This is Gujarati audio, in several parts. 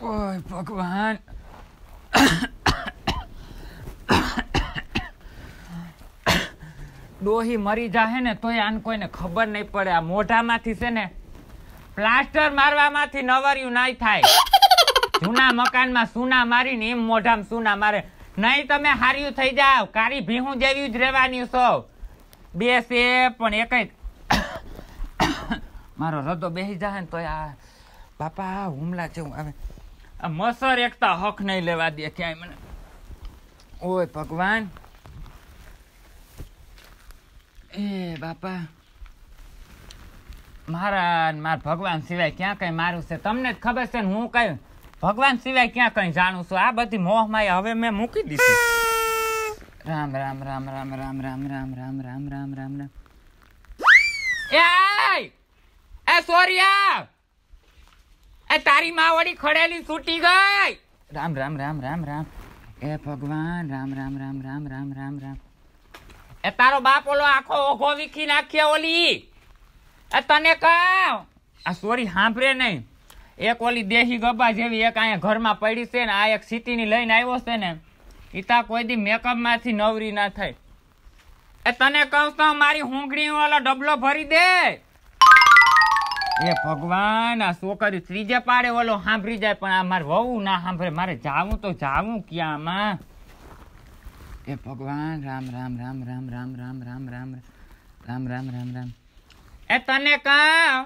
ઓય ભગવાન ડોહી મરી જાહે ને તોય આને કોઈને ખબર નહીં પડે. આ મોઢામાંથી છે ને પ્લાસ્ટર મારવામાંથી નવર્યું નહીં થાય. જૂના મકાનમાં સુના મારીને એમ મોઢામાં સુના મારે. નહીં તમે હાર્યું થઈ જાવ કારી ભીહું જેવી જ રહેવાની છો. બે છે પણ કંઈક મારો રદો બેસી જાય ને તો આ બાપા હુમલા જેવું આવે. આ મસર એકતા હક નહીં લેવા દે ક્યાંય મને. ઓય ભગવાન. એ બાપા. મારા મારા ભગવાન સિવાય ક્યાં કંઈ મારું છે? તમને જ ખબર છે ને હું કઈ ભગવાન સિવાય ક્યાં કંઈ જાણું છું? આ બધી મોહમાં હવે મેં મૂકી દીધી. રામ રામ રામ રામ રામ રામ રામ રામ રામ રામ રામ રામ એ! એ સોરિયા એ તારી માં વળી ખડેલી છૂટી ગઈ રામ રામ રામ રામ રામ એ ભગવાન રામ રામ રામ રામ રામ રામ રામ એ તારો બાપ ઓલો આખો ઓઘો વીખી નાખ્યો ઓલી એ તને કહું આ સોરી સાંભળે નહીં એક ઓલી દેહી ગબા જેવી એક અહીંયા ઘરમાં પડી છે ને આ એક સીટીની લઈને આવ્યો છે ને ઈતા કોઈ દી મેકઅપમાંથી નવરી ના થાય એ તને કહું તો મારી હુંગળી વાળો ડબલો ભરી દે એ ભગવાન આ છોકરી ત્રીજે પાડે ઓલો સાંભળી જાય પણ આ મારે વહુ ના સાંભળે મારે જાવું તો જાવું ક્યાં આમાં એ ભગવાન રામ રામ રામ રામ રામ રામ રામ રામ રામ રામ રામ રામ એ તને કહું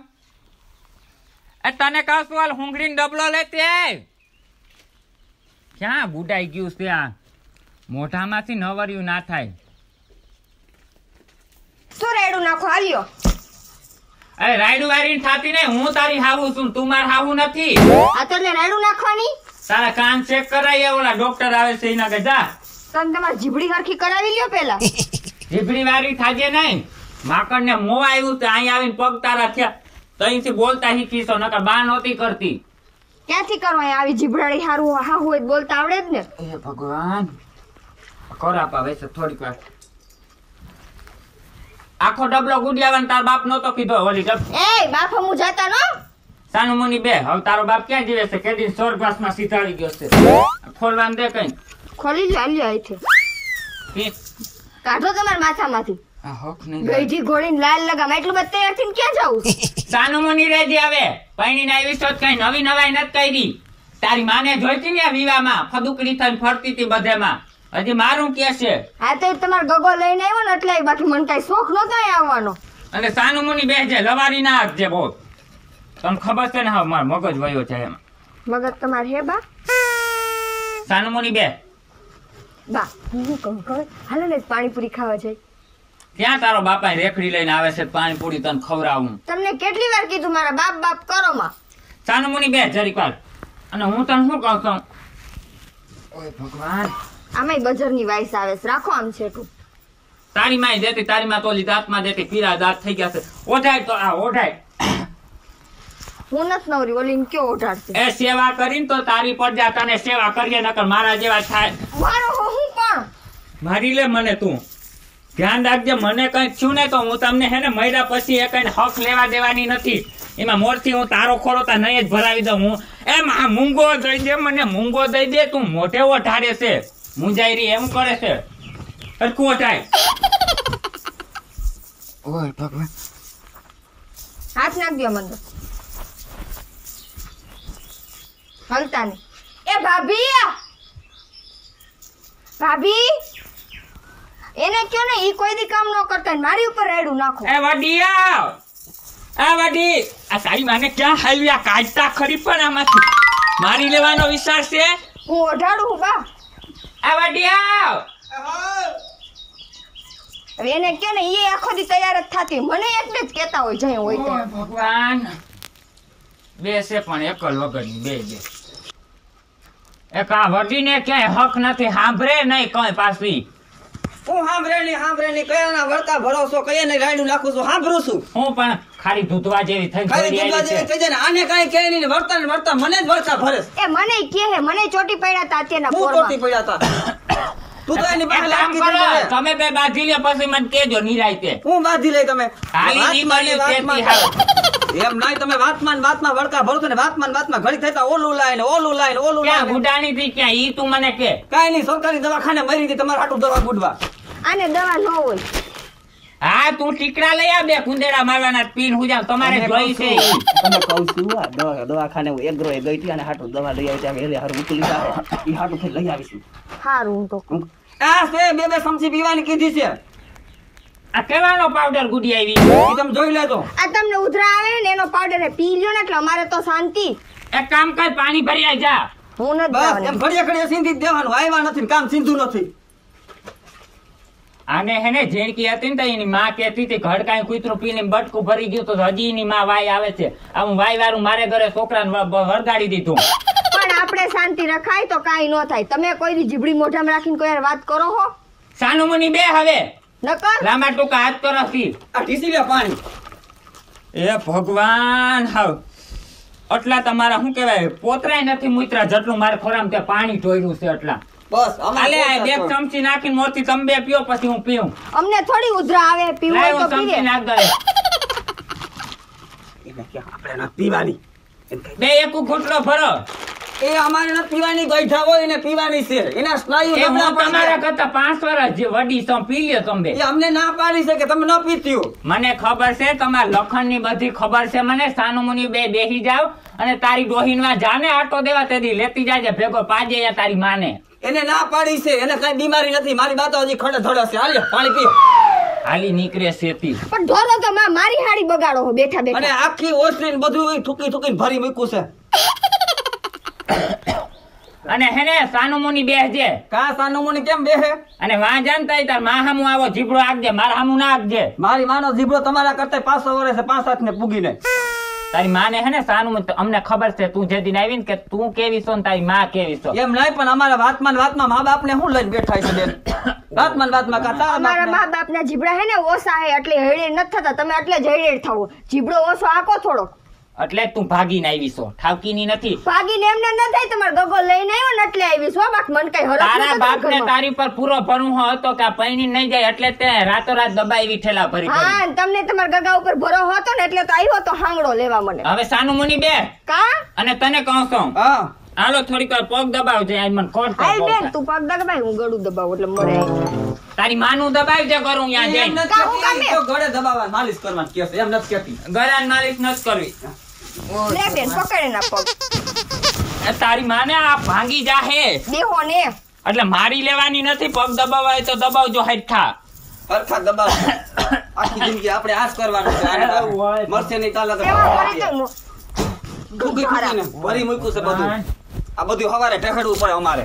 એ તને કહું શું હાલ હુંગળીને ડબલો લેતી ક્યાં બુડાઈ ગયું છે આ મોઢામાંથી નવર્યું ના થાય. શું રેડું નાખો? હાલ્યો. અરે રાયડું વારીને થાતી ને હું તારી હાવું છું તું માર હાવું નથી. આ તો એટલે રેડું નાખવાની? તારા કાન ચેક કરાય ઓલા ડોક્ટર આવે છે એના કે જા. તમે તમારી જીબડી હરખી કરાવી લ્યો પેલા. જીભડી વારી થાજે નહીં. માકડ ને મો આવ્યું તો અહીં આવીને પગ તારા થયા. તઈથી બોલતા શીખીશો નકર બા નહોતી કરતી. ક્યાંથી કરવા આવી જીબડાડી હારું હા હોય બોલતા આવડે જ ને. એ ભગવાન. ખોરાક આવે છે થોડીક વાર. આખો ડબલો ગુડિયાવાન તાર બાપ નતો કીધો ઓલી ડબ એ બાપ હું જાતા નો? સાનુ મુની બે હવે તારો બાપ ક્યાં જીવે છે? કેદી સ્વર્ગવાસમાં સીધાડી ગયો છે. ખોલવાન દે કઈ. ખોલી જ આલી આઈ છે કાઢો તમાર માથામાંથી. ઘોડીને લાલ લગામ એટલું બધું તૈયાર થઈને ક્યાં જાવું સાનું મુની રેજી આવે પૈણી ના આવી કઈ નવી નવાઈ નથી કરી તારી માને જોઈતી ને વિવાહમાં? ફદુકડી થઈને ફરતી હતી બધેમાં. હજી મારું કે છે? હા તો તમારો ગગો લઈને આવ્યો ને એટલે બાકી મને કઈ શોખ નતો આવવાનો. અને સાનુમુની બે છે લવારી ના આપજે બહુ. તમને ખબર છે ને હા મારો મગજ વયો છે એમાં. મગજ તમારે હે બા? સાનુમુની બે. બા હું શું કહું ખબર? હાલો ને પાણીપુરી ખાવા જાય ત્યાં તારો બાપા રેખડી લઈને આવે છે પાણીપુરી તને ખવડાવું? તમને કેટલી વાર કીધું મારા બાપ બાપ કરો માં. સાનુમુની બે જરીક વાર અને હું તને શું કહું છું? ઓય ભગવાન આમાંય બજારની વાઇસ આવે છે. રાખો આમ છેટું. તારી માં દેતી તારી માં તો ઓલી દાંતમાં દેતી પીરા દાંત થઈ ગયા છે. ઓઢાય તો આ ઓઢાય. હું નથી નવરી ઓલી કયો ઓઢાડશે? એ સેવા કરીને તો તારી પડજા તને સેવા કરીએ નકર મારા જેવા થાય. મારો હું પણ મારી લે મને તું. ધ્યાન રાખજે મને કઈ થયું ને તો હું તમને હે ને મહિના પછી એ કઈ હક લેવા દેવાની નથી. એમાં મોરથી હું તારો ખોરો તા નહીં જ ભરાવી દઉં હું. એમ આ મૂંગો દઈ દે મને મૂંગો દઈ દે તું મોઢે ઓઢાડે છે. મુંજાઈ એમ કરે છે. હરખું ઓઢાય ઓય ભગવાન. હાથ નાખ દો મને. હલતા નહીં એ ભાભી! ભાભી! એને કયો ને ઈ કોઈ દી કામ ન કરતા ને મારી ઉપર રેડું નાખો. એ વડિયા આ વડી. આ તારી માને ક્યાં હાલ્યા? આ કાઢતા ખરી પણ આમાંથી. મારી લેવાનો વિચાર છે. હું ઓઢાડું બા આ ડિયાવ હવે એને કે ને એ આખો દી તૈયાર જ થતી. મને એટલે જ કેતા હોય જઈ હોય ત્યાં. ભગવાન. બે છે પણ એકલ વગરની બે બે. એક આ વડીને ક્યાંય હક નથી સાંભળે નહીં કઈ પાછી. હું સાંભળે નહીં સાંભળે નહીં. કયાના વર્તા ભરોસો કયા ને રાયડું નાખું છું સાંભળું છું. હું પણ ખાલી દૂધવા જેવી થઈ ખાલી દૂધવા જેવી થઈ જાય આને કાંઈ કહે નહીં ને વળતા ને વળતા મને જ વળતા ભરે એ મને કહે હે મને ચોટી પડ્યા તા અત્યારના હું પોરમાં. ચોટી પડ્યા હતા તું તો એની પાસે લાગી કરો, તમે બે બાજી લે પછી મને કેજો નિરાંતે. હું બાંધી લઈ તમે. ખાલી ની મળી વાતમાં. એમ નહીં તમે વાતમાં વાતમાં વળકા ભરતો ને વાતમાં વાતમાં ઘડી થતા ઓલું લાય ને ઓલું લાય ને ઓલું લાય ક્યાં ને. ગુડાણી થી ક્યાં? ઈ તું મને કે. કાઈ નહીં સરકારી દવાખાને મરી ગઈ તમારા હાટું દવા ગુડવા આને દવા ન હોય. હા તું ટીકડા લઈ આવ બે કુંદેડા મારવાના પીન હું જાઉં તમારે જોઈ છે. તમે કહું છું આ દવા દવાખાને હું એગ્રો એ ગઈ હતી અને હાટું દવા લઈ આવી ત્યાં વેલે હારું ઉકલી આવે એ હાટું થઈ લઈ આવીશું. હારું હું તો આ છે બે બે સમસી પીવાની કીધી છે. આ કેવાનો પાવડર ગુડી આવી? એ તમે જોઈ લેજો. આ તમને ઉધરા આવે ને એનો પાવડર પી લ્યો ને એટલે અમારે તો શાંતિ. એક કામ કર પાણી ભરી જા. હું નથી બસ. એમ ઘડીએ ઘડીએ સિંધી જ દેવાનું આવ્યા નથી કામ સિંધુ નથી. આને હે ને જેણકી હતી ને તો એની માં કહેતી હતી ઘડ કાંઈ કૂતરું પીને બટકું ભરી ગયું તો હજી એની માં વાય આવે છે. આમ વાય વાળું મારે ઘરે છોકરાને વ- વ- વળગાડી દીધું. પણ આપણે શાંતિ રખાય તો કાંઈ ન થાય. તમે કોઈ જીબડી મોઢામાં રાખીને કોઈ વાત કરો હો? સાનુમની મુની બે હવે. નકર? રામા ટૂંકા હાથ તો નથી આ ટીસી લે પાણી. એ ભગવાન હાવ. એટલા તમારા શું કહેવાય? પોતરાય નથી મુતરા જેટલું મારે ખોરામ તે પાણી ઢોળ્યું છે એટલા બસ આલે બે ચમચી નાખીને મોતી તમે બે પીઓ પછી હું પીઉં. અમને થોડી ઉધરા આવે પીવું હોય તો પીએ નાખ દે એને કે આપણે ના પીવાની. બે એક ઘૂંટડો ભરો. એ અમારે નથી પીવાની ગઈઠા હોય એને પીવાની છે. એના સ્નાયુ નબળા તમારા કરતા પાંચ વર્ષ જે વડી તો પી લ્યો તમે એ અમને ના પાડી છે કે તમે ન પીત્યું મને ખબર છે તમારા લખણની બધી ખબર છે મને. સાનુમુની બે બેહી જાવ અને તારી ડોહીનમાં જાને આટો દેવા તેથી લેતી જાજે ભેગો પાજે યા તારી માને. એને ના પાડી છે એને કઈ બીમારી નથી. મારી બાતો હજી ખડે ધડે છે. પાણી પીઓ. હાલી નીકળે શેતી. પણ ધોરો તો માં મારી હાડી બગાડો બેઠા બેઠા. અને આખી ઓસ્ટ્રીન બધું થૂકી થૂકીને ભરી મૂક્યું છે. અને હેને સાનુમુની બેહજે. કા સાનુમુની કેમ બેહે? અને વાં જાણતા તાર મા હામું આવો જીબડો આગજે મારા હામું ના આગજે મારી માનો જીબડો તમારા કરતા પાંચસો વર્ષે પાંચ હાથ ને પૂગીને. તારી માને હે ને સાનું અમને ખબર છે તું જે દિન આવી ને કે તું કેવી છો ને તારી માં કેવી છો. એમ નહીં પણ અમારા વાતમાં ને વાતમાં મા બાપ ને શું લઈને બેઠા છે બેન? વાતમાં વાતમાં કા અમારા મા બાપ ને જીબડા હે ને ઓછા હે એટલે હેડે ન થતા. તમે એટલે જ હેડે થાવો જીબડો ઓછો આકો થોડો. એટલે તું ભાગીને આવી છો ઠાવકીની નથી. ભાગીને એમને ન થાય તમારો ગગો લઈને આવ્યો ને એટલે આવી છો બાક મન કઈ હરો તારા બાપ ને તારી પર પૂરો ભરું હતો કે પૈણી નહીં જાય એટલે તે રાતોરાત દબાવી ઠેલા ભરી. હા તમને તમાર ગગા ઉપર ભરો હતો ને એટલે તો આવ્યો તો હાંગડો લેવા મને. હવે સાનુ મુની બે. કા? અને તને કહું છું. હા. હાલો થોડીક વાર પગ દબાવજે આજ મને કોટ હાલ બેન તું પગ દબાય હું ગળું દબાવું એટલે મરે તારી માનું દબાવજે કરું ત્યાં જઈને? તો ગળે દબાવવા માલિશ કરવાની કહે છે, એમ નથી કહેતી. ગળાની માલિશ નથી કરવી. લે બેન પકડે ના પગ તારી માને આ ભાંગી જાહે. દેહો ને. એટલે મારી લેવાની નથી પગ દબાવાય તો દબાવજો હેઠા. હરખા દબાવ આખી જિંદગી આપણે આજ કરવાનું છે. આને મરશે નહીં તાલા તો એમાં મરે તો નો- ફૂંકી ફૂંકીને ભરી મૂક્યું છે બધું. આ બધું હવારે ઢહેડવું પડે અમારે.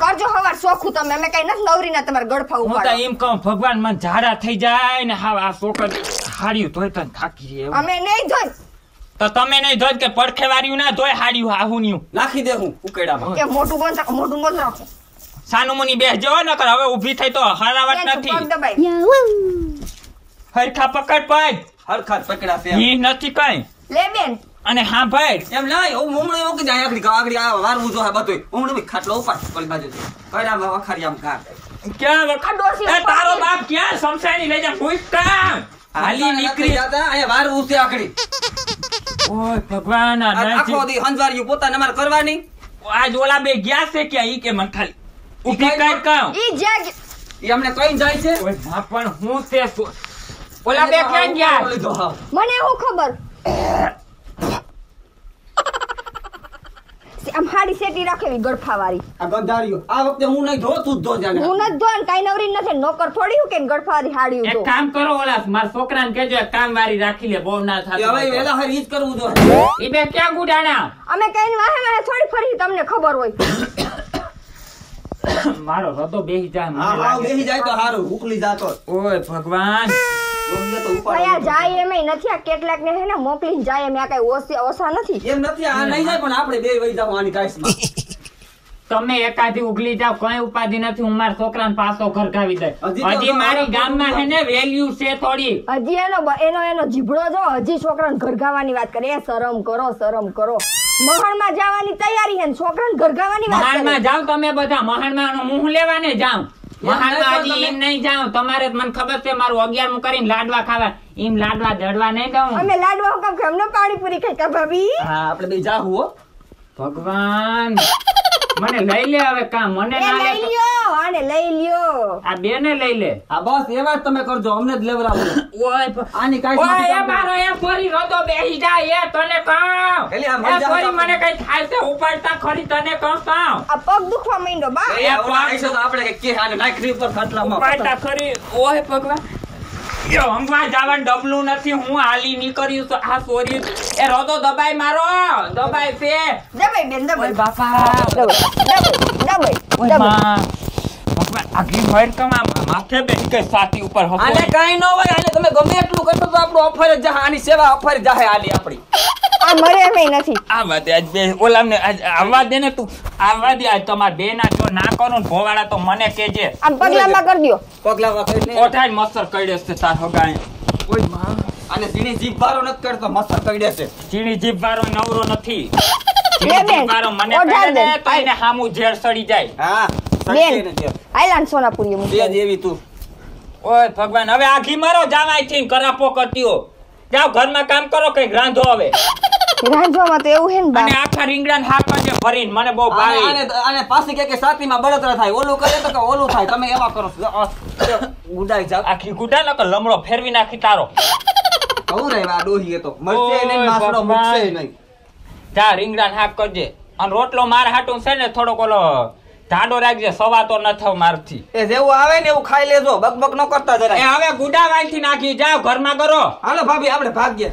કરજો હવાર સોખું તમે. અમે કઈ નથી નવરી ના તમારે ગળફા હું તો એમ કહું ભગવાન મને ઝાડા થઈ જાય ને હા આ સોકર હાડ્યું ધોઈ તને થાકી રહી અમે નહીં જોઈ. તો તમે નહીં ધોઈ કે પડખે વાર્યું ના ધોય હાડ્યું હાહુન્યું. નાખી દે હું ઉકેડામાં કે મોટું બંધ રાખો મોટું બંધ રાખો. સાનુમુની બેસજો નકર હવે ઊભી થઈ તો હરાવટ નથી. હરખા પકડ પગ હરખા પકડા પે ઈ નથી કઈ. લે બેન. અને હા ભાઈ. એમ લઈ હું મુમણી ઓકી જાય આગળ આગળ આ વારવું જો બધું મુમણી મૂકી ખાટલો ઉપર પડી બાજુ કડામાં વખારી આમ કા ક્યાં વખાડો છે તારો બાપ ક્યાં સમસાણી લઈ જા પૂછતા હાલી નીકળી. અહીંયા વાર ઉસે આગળ ઓય ભગવાન આ આખો દી હંજવાર્યું પોતાને અમારે કરવાની? આ ઓલા બે ગયા છે કે ઈ કે મન ખાલી? ઊભી કાઈ કાઉ ઈ જગ ઈ અમને કઈ જાય છે? ઓય ના પણ હું તે ઓલા બે ક્યાં ગયા? મને હું ખબર. આમ હાડી સેટી રાખેલી ગળફા વાળી આ ગંધારીઓ. આ વખતે હું નહીં ધો તું ધો જાને. હું નથી ધોન કઈ નવરી નથી. નોકર થોડી હું કે ગળફા વાળી હાડી એક કામ કરો ઓલા માર છોકરાને કહેજો એક કામ વાળી રાખી લે બહુ ના થાય હવે વેલા હર ઈ કરવું દો ઈ બે ક્યાં ગુડાણા? અમે કઈ વાહે વાહે થોડી ફરી તમને ખબર હોય. મારો રદો બેહી જાય હા હા લાગે. જાય તો હારું ઉકલી જાતો. ઓય ભગવાન. જાય એમ નથી. આ કેટલાક ને હે ને મોકલીને જાય. એમ આ કઈ ઓછા ઓછા નથી. એમ નથી આ નહીં જાય પણ આપણે બે વહી જાવ આની ટાઈસમાં તમે એકાથી ઉગલી જાવ કઈ ઉપાધિ નથી. હું મારા છોકરાને પાછો ખરકાવી દે હજી મારી ગામમાં છે ને વેલ્યુ છે થોડી. હજી એનો એનો એનો જીભડો જો હજી છોકરાને ઘરગાવાની વાત કરે. એ શરમ કરો શરમ કરો. મહાણમાં જવાની તૈયારી છે ને છોકરાને ઘરગાવાની વાત મહાણમાં જાવ તમે બધા. મહાણમાં હું લેવાને જાવ મહાણમાં નહીં એમ નહીં જાઉં તમારે મને ખબર છે મારું અગિયારમું કરીને લાડવા ખાવા. એમ લાડવા દડવા નહીં દઉં. અમે લાડવા હુકમ કે અમને પાણીપુરી ખાઈ કા ભાભી? હા આપણે બે જાહુ હો. ભગવાન. મને લઈ લે હવે કામ મને ના લે લઈ લ્યો આને લઈ લ્યો. આ બેને લઈ લે. આ બસ એવા જ તમે કરજો અમને જ લેવડાવો. ઓય આની કાઈ ઓય એ મારો એ ફરી રોતો બેહી જાય એ તને કહું. એલી આ એ મજા ફોરી મને કઈ થાય છે ઉપાડતા ખરી તને કહું કહું આ પગ દુખવા માંડ્યો બા. એ ઓલા તો આપણે કે કે આને નાખરી ઉપર ખાટલામાં ઉપાડતા ખરી. ઓય ભગવાન. હમવા જવાનું ડબલું નથી. હું હાલી નીકળ્યું તો આ સોરી. એ રોતો દબાઈ મારો. દબાઈ છે. દબાઈ બેન ઓય દબાઈ બાપા. દબાઈ દબાઈ ઓય દબાઈ. માં. ભગવાન કમા માથે બેસી ગઈ છાતી ઉપર હસો આને કાંઈ ન હોય. અને તમે ગમે એટલું કરશો તો આપણું ઓફર જ આની સેવા ઓફર જાહે આલી આપણી. આ મરે એમ નથી. આ વાતે આજ બે ઓલામને આજ આવવા દે ને તું. આવવા દે આજ તમાર બે ના જો ના કરો ને ભોવાળા તો મને કેજે આમ પગલામાં કરી દ્યો. પગલા વાગઈ ને મસ્તર કઈડે છે તાર હગાય ઓયમાં. અને ઝીણી જીભ બારો નથી કરતો મસ્ત કઈડે છે. ઝીણી જીભ વાળો નવરો નથી. બે ચીણી બેન, જીભ વાળો મને કઈડે ને તો એને હામું ઝેર સડી જાય. હા બેન સડી સોનાપુરી તે મૂકી તું. ઓય ભગવાન હવે આખી મારો જાવાયથી કરાપો કરતીઓ. જાઓ ઘરમાં કામ કરો કંઈક રાંધો હવે. રાંધવામાં તો એવું હે ને બા. અને આખા રીંગણા હાથમાં જે ભરીને મને બહુ ભાવે. અને અને પાછી કે કે સાતીમાં બળતરા થાય. ઓલું કરે તો કે ઓલું થાય. તમે એવા કરો છો. ઉડાઈ જાવ આખી ગુડા નકર લમડો ફેરવી નાખી તારો. કહું રે આ ડોહી એ તો. મરશે નહીં માસડો. મૂકશે નહીં. જા રીંગણા હાક કરજે. અને રોટલો માર હાટું છે ને થોડોક ઓલો ઢાડો રાખજે. સવાતો ન થાવ મારથી. એ જેવું આવે ને એવું ખાઈ લેજો. બકબક ન કરતા એ હવે ગુડા વાલથી નાખી. જાઓ ઘરમાં કરો. હાલો ભાભી આપણે ભાગ્ય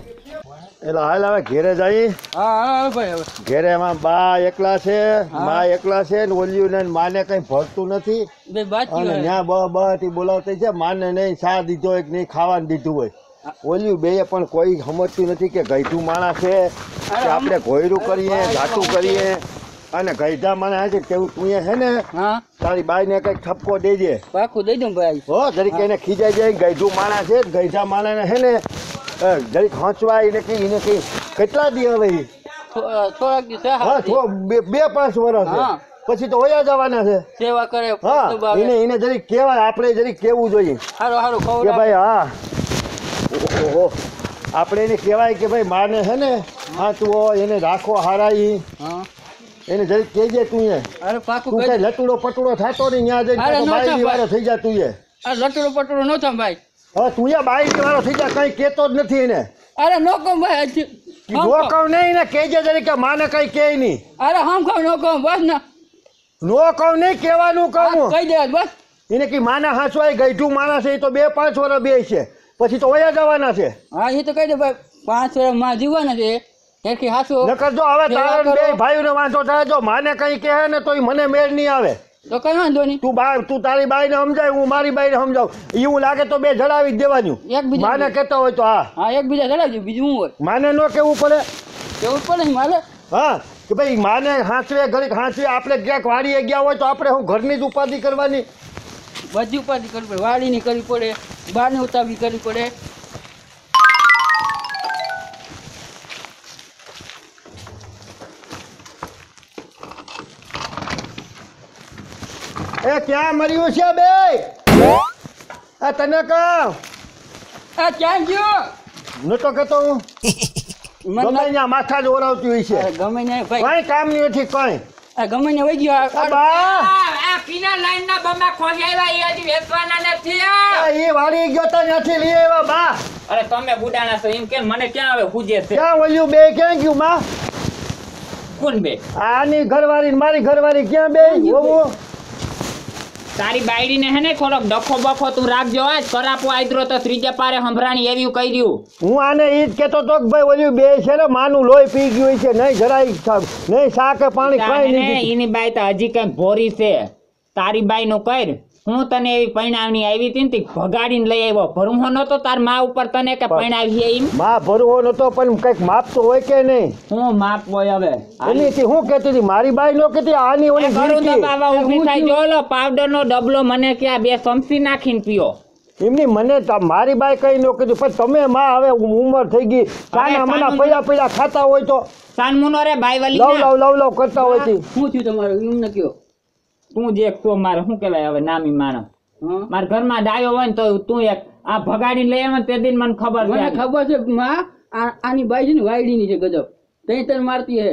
એટલે હાલ હવે ઘેરે જઈ. હા હા ભાઈ હવે. ઘેરે એમાં બા એકલા છે મા એકલા છે ને ઓલિયું ને માને કઈ ભરતું નથી. અને ન્યા બ બોલાવતી છે માને નહીં ચા દીધો એક નહીં ખાવાનું દીધું હોય. ઓલિયું બે પણ કોઈ સમજતું નથી કે ગઈઠું માણસ છે કે આપણે ઘોયરું કરીએ ઘાટું કરીએ. અને ગઈઢા મને છે કેવું તું છે ને તારી બાઈ ને કંઈક ઠપકો દેજે પાકું દઈ દઉં ભાઈ. હો જરીક એને ખીજાઈ જાય ગઈઢું માણસ છે ગઈઢા માણસ હે ને જરીક હંચવાય એને કઈ એને કઈ. કેટલા દી હવે? થોડાક દિવસ હા. હા, બે બે પાંચ વર્ષ પછી તો ઓયા જવાના છે. સેવા કરે હા એને એને જરીક કહેવાય આપણે જરીક કેવું જોઈએ. હારું હારું ખબર. ભાઈ હા. ઓહો આપણે એને કહેવાય કે ભાઈ માને છે ને હા તું એને રાખો હારાઈ. હા. એને જરીક કહેજે તું એ. અરે પાકું તું કઈ લટુડો પટુડો થતો નહીં ત્યાં જઈને થઈ જા તું એ. લટુડો પટુડો ન થાય ભાઈ હવે તું યા બાયડી વાળો થઈ જા કઈ કેતો જ નથી એને. અરે નો કહું ભાઈ નો કહું. નહીં ને કેજે જરીક કે માને કઈ કે નહીં. અરે હમ કહું નો કહું બસ ને. નો કહું નહીં કહેવાનું કહું. કહી દે બસ. એને કે માના હાંસવાય ગઈઠું માણસ એ તો બે પાંચ વર્ષ બે છે. પછી તો વયા જવાના છે. હા એ તો કહી દે ભાઈ પાંચ વર્ષમાં જીવવાના છે. એથી હાસુ નકર જો હવે તારણ બે ભાઈઓને વાંધો થાય જો માને કઈ કહે ને તો મને મેળ નહીં આવે. તો કઈ વાંધો નહીં. તું બા તું તારી બાઈને સમજાય હું મારી બાઈને સમજાવું. એવું લાગે તો બે જડાવી જ દેવાનું. એકબીજા માને કહેતા હોય તો હા. હા એકબીજા જડાવજો બીજું હોય? માને ન કેવું પડે. કેવું પડે માને હા કે ભાઈ માને હાંચવે ઘડીક હાંચવે આપણે ક્યાંક વાડીએ ગયા હોય તો આપણે હું ઘરની જ ઉપાધિ કરવાની? બધી ઉપાધિ કરવી પડે વાડીની કરવી પડે બહારની ઉતાવળી કરવી પડે. એ ક્યાં મર્યું છે બે આ તને કહું. આ ક્યાં ગયો? નતો કહેતો હું. ગમે ત્યાં માથા જ ઓરાવતી હોય છે. ગમે ને કઈ કામ નહીં નથી કઈ. આ ગમે ને વહી ગયો. આ- આ બા. આ પીના લાઈન ના બમ્બા ખોજાવ્યા એ હજી વેચવાના નથી આ વાળી ગયો તો નથી લઈ આવ્યા બા. અરે તમે બુડાણા છો એમ કે મને ક્યાં હવે હુજે છે? ક્યાં ઓલ્યું બે? ક્યાં ગયું માં કોણ બે? આની ઘરવાળી મારી ઘરવાળી ક્યાં બે? ઓવો તારી બાયડીને હે ને થોડોક ડખો બખો તું રાખજો આજ કરાપો આદરો તો ત્રીજા પારે હંભરાણી એવું કહી દઉં હું આને ઈ જ કહેતો તો કે ભાઈ ઓલ્યું બે છે ને માનું લોહી પી ગયું છે નહીં જરાય નહીં શાકે પાણી નહીં એની બાઈ તો હજી કઈ ભોરી છે. તારી બાઈ નું કર. હું તને એવી પૈણાવની આવી હતી ને ભગાડીને લઈ આવ્યો. ભરમો નતો તાર મા ઉપર તને કે પૈણાવી એમ? માં ભરવો નતો પણ કંઈક માપતો હોય કે નહીં? હું માપ હોય હવે. એની થી હું કહેતી હતી મારી બાઈ નો કહેતી આની ઓલી કરું તો બાબા ઊભી થાય. જો લો પાવડર નો ડબલો મને ક્યાં બે સમસી નાખીને પીઓ. એમની મને ત- મારી બાઈ કઈ ન કીધું પણ તમે માં હવે ઉંમર થઈ ગઈ. કાના મના પૈડા પૈયા પૈયા ખાતા હોય તો? સાનમુનો રે બાઈવલી લવ લવ લવ લવ કરતા હોય હું શું થયું તમારું? એમ ન કયો. તું જ એક તો મારે શું કહેવાય હવે નામી માણસ? મારા ઘરમાં ડાયો હોય ને તો તું એક આ ભગાડી લઈ આવે તે દિન મને ખબર મને છે ખબર છે માં આની બાઈ છે ને વાયડીની છે ગજબ. તઈ તને મારતી હે.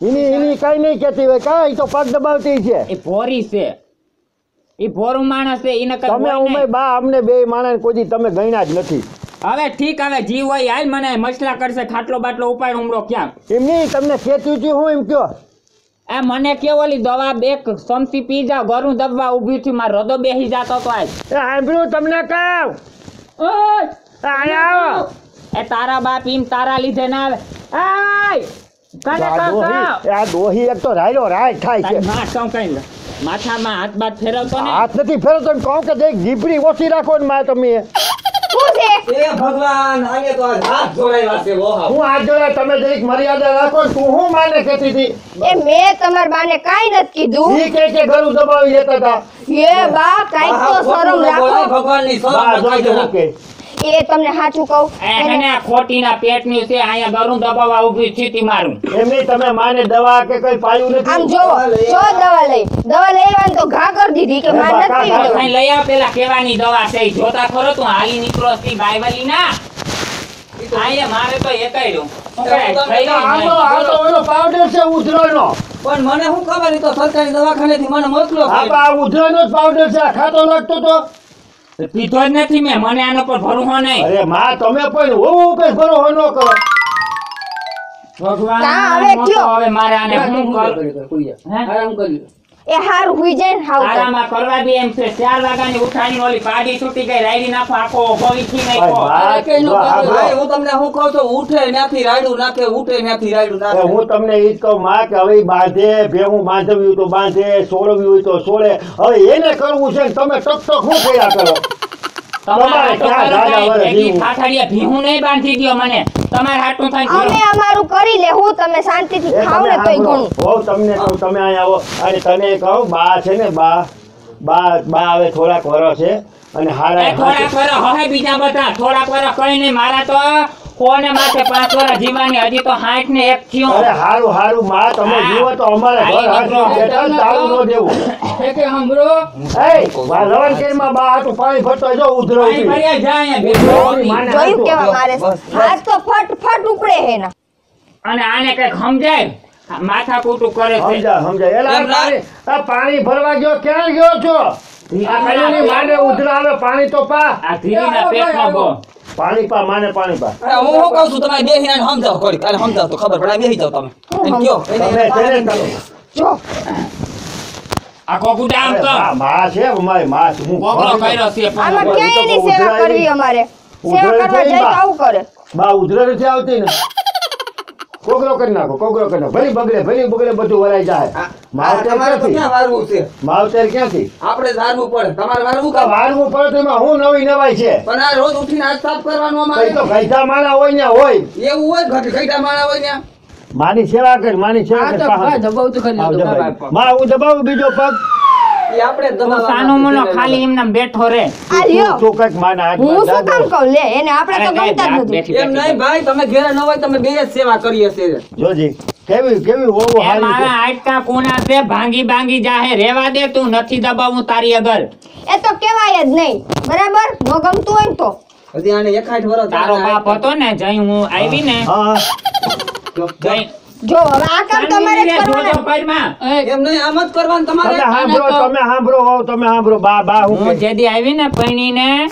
એની એની કઈ નહીં કહેતી હોય. કા તો પગ દબાવતી છે. એ ભોરી છે. એ ભોરું માણસ છે એને કઈ તમે ઉમે બા અમને બે માણસ કોઈ તમે ગણ્યા જ નથી. હવે ઠીક હવે જીવ હોય હાલ મને મસલા કરશે ખાટલો બાટલો ઉપાડ ઉમરો ક્યાં? એમની તમને કેતી હું એમ કયો? આ મને કે ઓલી દવા બે સમસી પી જાવ ઘરું દબવા ઊભી થી મારો હૃદય બેસી જાતો તો આજ. એ સાંભળ્યું તમને કહું. ઓય! અહીંયા આવો. એ તારા બાપ એમ તારા લીધે ના આવે. આય કાને. આ ડોહી એક તો રાયલો રાય થાય છે. કઈ માથામાં હાથ બાથ ફેરવતો ને? હાથ નથી ફેરવતો કહું કે દેખ જીભડી ઓછી રાખો ને માં. તમે એ ભગવાન આને તો આ હાથ જોડાયા છે ઓહા હું હાથ જોડે તમે જરીક મર્યાદા રાખો તું હું માને કહેતી હતી? એ મેં તમારા બાને કાંઈ નથી કીધું. ઈ કે કે દબાવી લેતા હતા. એ બા કાંઈક તો શરમ રાખો. ભગવાનની શરમ એ તમને સાચું કહું. એ હેને ખોટીના પેટની છે અહીંયા ગરું દબાવવા ઊભી સ્થિતિ મારું એમની તમે માને દવા કે કઈ પાયું નથી? આમ જો દવા લઈ દવા લેવાન તો ઘા કરી દીધી કે માં નથી લેવું કઈ લઈ આવ પેલા કેવાની દવા છે જોતા ખરો તું હાલી નીકળો છી બાયવલી ના અહીંયા મારે તો એકાઈ રહ્યું. પાવડર છે ઉધરાનો પણ મને શું ખબર તો સરકારી દવાખાનેથી મને મોકલો આ નો જ પાવડર છે આ ખાતો લાગતો તો. પીધો જ નથી મેં મને આનો પર ભરોસો નહીં અરે માં તમે પણ હું ઉપર ભરોસો ન કરો ભગવાન હવે કયો? હવે મારે આને હું શું કર કોઈ હે? આરામ કરી લે. એ હારું હુઈ જાય ને હાવ આરામાં કરવા દે એમ છે. ચાર વાગાની ઉઠાણી ઓલી પાડી છૂટી ગઈ રાયડી નાખો આખો હોવી ભાઈ, નાખો અરે કઈ નો કરો. ભાઈ હું તમને હું કહું છું? ઉઠે નથી રાયડું નાખે ઉઠે નથી રાયડું નાખે. હું તમને ઈ કહું માં કે હવે બાંધે ભેવું બાંધવ્યું તો બાંધે સોળવ્યું હોય તો સોળે. હવે એને કરવું છે તમે ટક ટક હું કર્યા કરો? તમારે? ઠાઠડીયા ભીહું નહીં બાંધી દ્યો મને. તમારે હાટું થાય અમે અમારું કરી લેવું તમે શાંતિથી ખાવ ને તોય ઘણું. હો તમને કહું તમે અહીંયા આવો. અને તને કહું બા છે ને બા. બા બા હવે થોડાક વરો છે. અને હારા થોડાક વરો હવે બીજા બધા થોડાક વરો કઈ નહીં મારા તો કોને માથે પાંચ વરસ જીવાની? હજી તો હાથ ને એક થયો. અરે હારું હારું માં તમે જીવો તો અમારે ઘર હાથમાં બેઠા ને તાળું ન દેવું. એ કે સાંભળો એ બા લવણ કેરમાં બા હાથ પાણી ભરતો જો ઉધરો પાણી ઉતરી. જાય. જોયું કેવા મારે. હાથ તો ફટ ફટ ઉપડે હે ના અને આને કંઈક સમજાય? માથા કૂટું કરે છે. સમજા સમજા. એલા આ પાણી ભરવા ગયો ક્યાં ગયો છો? આ કઈની માને ઉધરા આવે પાણી તો પા. આ ધીરીના પેટમાં બહુ પાણી પા માને પાણી પા અરે હું શું કહું છું? તમે બે આને સમજાવ થોડીક કાલે સમજાવ તો ખબર પડે આ બેસી જાવ તમે. એને કયો? તમે તેને ડામ તો. માં છે અમારી માં છે. હું કોકરો કર્યો છે પણ આમાં ક્યાંય એની સેવા કરવી અમારે? સેવા કરવા જાય તો આવું કરે. બા ઉધરે નથી આવતી ને. કોગરો કરી નાખો કોગરો કરી નાખો. ભલી બગડે ભલી બગડે બધું વરાઈ જાય. માવતર ક્યાંથી? વારવું છે. માવતર ક્યાંથી? આપણે વારવું પડે. તમારે વારવું કા વારવું પડે તો એમાં હું નવી નવાઈ છે? પણ આ રોજ ઉઠીને હાથ સાફ કરવાનું અમારે. કઈ તો ગઈઢા માણા હોય ને હોય. એવું હોય ઘઈટા માણા હોય ને માની સેવા કર માની સેવા કર પાહા. દબાવ તો કરી માં હું દબાવું બીજો પગ? એ આપણે જ તું સાનો મુનો ખાલી એમને બેઠો રે. આ લ્યો. તું કંઈક માના હાથ હું શું કામ કહું? લે એને આપણે તો અરે ગમતા જ કાંઈ નથી. બેઠી એમ બેઠી નહીં ભાઈ તમે ઘેરે ન હોય તમે બે જ સેવા કરીએ છીએ. જોજી કેવી કેવી હોવો એ હારી મારા હાડકા કોના છે ભાંગી ભાંગી જાહે. રેવા દે તું નથી દબાવું તારી અગર એ તો કહેવાય જ નહીં. બરાબર? ન ગમતું હોય ને તો. હજી આને એકાઠ વર્ષ તારો બાપ હતો ને જઈ હું આવી ને. હા જઈ. જો હવે આ કામ તમારે જ કરવાના. એમ નહીં આમ જ કરવાનું તમારે. સાંભળો તમે સાંભળો હોવ તમે સાંભળો બા બા હું જેદી આવી ને પૈણીને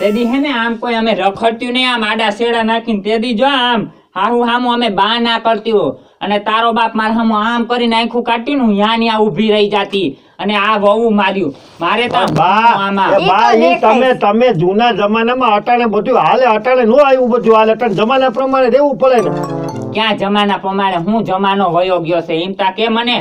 તેદી હે ને આમ કોઈ અમે રખડ્યું નહીં આમ આડા શેડા નાખીને તેદી જો આમ હારું હામું અમે બા ના કરતી હો. અને તારો બાપ મારા હામું આમ કરીને આખું કાઢ્યું ને હું યા ને યા ઊભી રહી જાતી. અને આ વહુ માર્યું. મારે તો બા આમાં એ તમે તમે જૂના જમાનામાં અટાણે બધું હાલે અટાણે નો આવ્યું બધું હાલે અટાણે જમાના પ્રમાણે રહેવું પડે ને. ક્યાં જમાના પ્રમાણે હું જમાનો વયો ગયો છે? એમ તા કે મને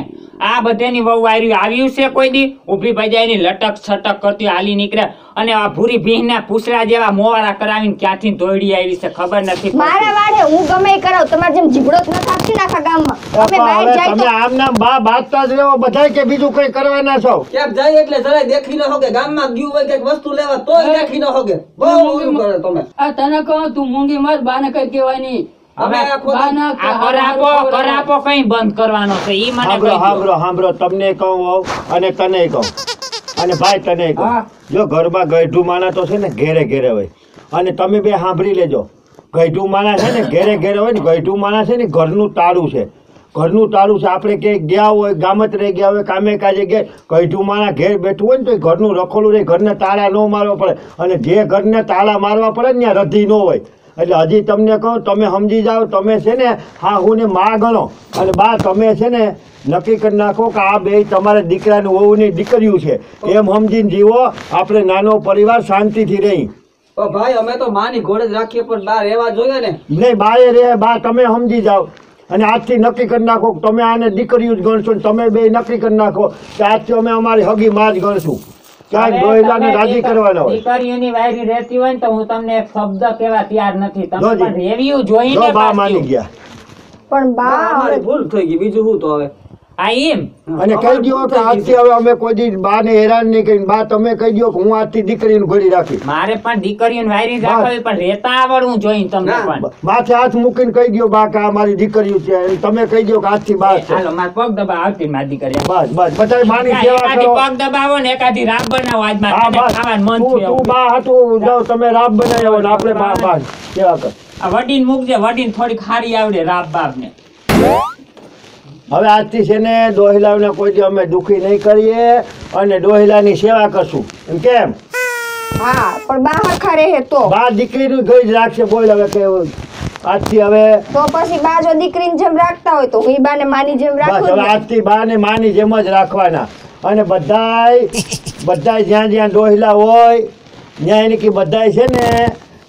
આ બધેની વહુ આવ્યું આવ્યું છે કોઈ દી? ઊભી પજાયની લટક છટક કરતી હાલી નીકળે. અને આ ભૂરી ભીંના પૂછરા જેવા મોવારા કરાવીને ક્યાંથી દોડી આવી છે ખબર નથી મારા વાડે હું ગમે કરાવ. તમારે જેમ જીબડો જ નથી નાખા ગામમાં. અમે બહાર જાય તમે તો આમ નામ બા બાતતા જ રહેવો બધાય કે બીજું કઈ કરવાના છો? ક્યાંક જાય એટલે જરાય દેખી ન હોગે ગામમાં ગયું હોય કંઈક વસ્તુ લેવા તોય દેખી ન હોગે બહુ કરે તમે. આ તને કહું તું મૂંગી માર બાને કઈ કહેવાય નહીં. કઈ બંધ કરવાનો છે? ઈ મને તમને કહું અને તને કહું. અને ભાઈ તને કહું. જો ઘરમાં ગઈઢું માના તો છે ને ઘેરે ઘેરે હોય. અને તમે બે સાંભળી લેજો. ગઈઢું માના છે ને ઘેરે ઘેરે હોય ને ગઈઢું માના છે ને ઘરનું તાળું છે. ઘરનું તાળું છે. આપણે ક્યાંય ગયા હોય ગામતરે ગયા હોય કામે કાજે ગયા ગઈઢું માણા ઘેર બેઠું હોય ને તો એ ઘરનું રખોલું રહે. ઘરને તાળા ન મારવા પડે. અને જે ઘરને તાળા મારવા પડે ને ત્યાં રધી ન હોય. એટલે હજી તમને કહું તમે સમજી જાઓ તમે છે ને હા હું ને મા ગણો. અને બા તમે છે ને નક્કી કરી નાખો કે આ બે તમારા દીકરાનું વહુની દીકરીઓ છે. એમ સમજીને જીવો આપણે નાનો પરિવાર શાંતિથી રહી. ભાઈ અમે તો માની ઘોડે જ રાખીએ પણ બા રહેવા જોઈએ ને. નહીં બાએ રે બા તમે સમજી જાઓ. અને આજથી નક્કી કરી નાખો તમે આને દીકરીઓ જ ગણશો ને તમે બે નક્કી કરી નાખો કે આજથી અમે અમારી હગી માં જ ગણશું. ક્યાંક રાજી હોય. દીકરીઓની વાયરી રહેતી હોય ને તો હું તમને એક શબ્દ કેવા તૈયાર નથી. તમે. પણ રેવ્યુ જોઈને બા. માની ગયા. પણ બા ભૂલ થઈ ગઈ. બીજું શું તો હવે? અને કહી દો કે આજથી હવે અમે કોઈ દી બાને હેરાન નહીં કરી બા તમે કહી દો કે હું આજથી દીકરીને ઘડી રાખી મારે પણ દીકરીને વાયરી રાખવી પણ રેતા આવડવું જોઈએ તમને પણ. માથે હાથ મૂકીને કહી દો બા કે આ મારી દીકરીઓ છે. અને તમે કહી દો કે આજથી બા છે. હાલો મારે પગ દબા આવતી મારી દીકરી બસ બસ. બધા માની સેવા એકાદી કરો. પગ દબાવો ને એકાદી રાબ બનાવો આજ મારે ખાવાનું મન તું તું બા હતું જાવ તમે રાબ બનાવ્યો ને આપણે બા બા સેવા કર. આ વડીન મૂકજે વડીન થોડીક હારી આવડે રાબ બાપ ને હવે આજથી છે ને ડોહિલાને કોઈ અમે દુખી નહીં કરીએ અને ડોહિલાની સેવા કરશું. એમ કેમ? હા પણ બા હરખા રહે તો. બા દીકરીનું ગઈ જ રાખશે બોલ હવે કે આજથી હવે તો પછી બા જો દીકરીની જેમ રાખતા હોય તો હું બાને માની જેમ રાખું હવે આજથી બા ને માની જેમ જ રાખવાના. અને બધાય બધાય જ્યાં જ્યાં ડોહિલા હોય ત્યાં એની કે બધાય છે ને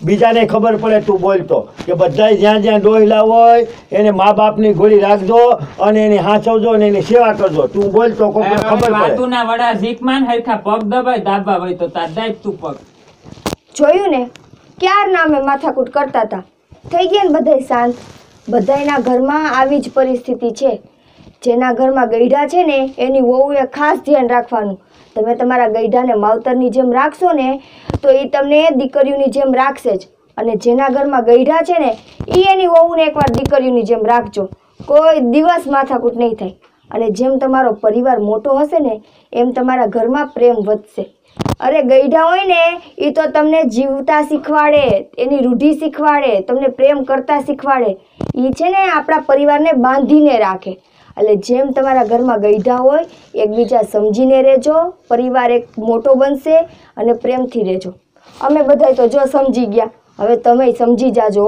બીજાને ખબર પડે તું બોલતો કે બધા જ્યાં જ્યાં ડોહિલા હોય એને મા બાપની ગોળી રાખજો અને એની હાંચવજો અને એની સેવા કરજો. તું બોલતો કોઈને ખબર પડે. વાતુના વડા ઝીકમાન હરખા પગ દબાય દાબા હોય તો તાર દાબ તું પગ. જોયું ને? ક્યાર ના અમે માથાકૂટ કરતા હતા થઈ ગયા ને બધાય શાંત. બધાયના ઘરમાં આવી જ પરિસ્થિતિ છે. જેના ઘરમાં ગઈઢા છે ને એની વહુએ ખાસ ધ્યાન રાખવાનું. તમે તમારા ગઈઢાને માવતરની જેમ રાખશો ને, તો એ તમને દીકરીઓની જેમ રાખશે જ. અને જેના ઘરમાં ગઈઢા છે ને એ એની વહુને એકવાર દીકરીઓની જેમ રાખજો. કોઈ દિવસ માથાકૂટ નહીં થાય. અને જેમ તમારો પરિવાર મોટો હશે ને, એમ તમારા ઘરમાં પ્રેમ વધશે. અરે ગઈઢા હોય ને એ તો તમને જીવતા શીખવાડે, એની રૂઢિ શીખવાડે, તમને પ્રેમ કરતા શીખવાડે. એ છે ને આપણા પરિવારને બાંધીને રાખે. એટલે જેમ તમારા ઘરમાં ગઈઢા હોય, એકબીજા સમજીને રહેજો, પરિવાર એક મોટો બનશે અને પ્રેમથી રહેજો. અમે બધાય તો જો સમજી ગયા. હવે તમે સમજી જાજો